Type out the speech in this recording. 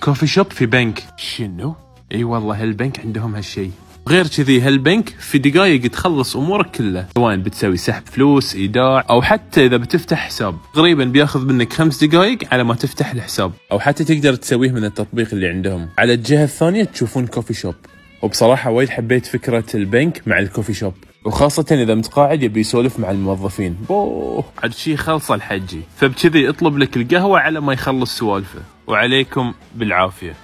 coffee shop في بنك شنو؟ إي والله هالبنك عندهم هالشيء غير كذي هالبنك في دقائق تخلص أمورك كلها. سواء بتسوي سحب فلوس إيداع أو حتى إذا بتفتح حساب. تقريبا بياخذ منك خمس دقائق على ما تفتح الحساب. أو حتى تقدر تسويه من التطبيق اللي عندهم. على الجهة الثانية تشوفون coffee shop وبصراحة وايد حبيت فكرة البنك مع ال coffee shop. وخاصة إذا متقاعد يبي يسولف مع الموظفين. بوه. عاد شيخلصه الحجي. فبكذي اطلب لك القهوة على ما يخلص سوالفه. وعليكم بالعافية.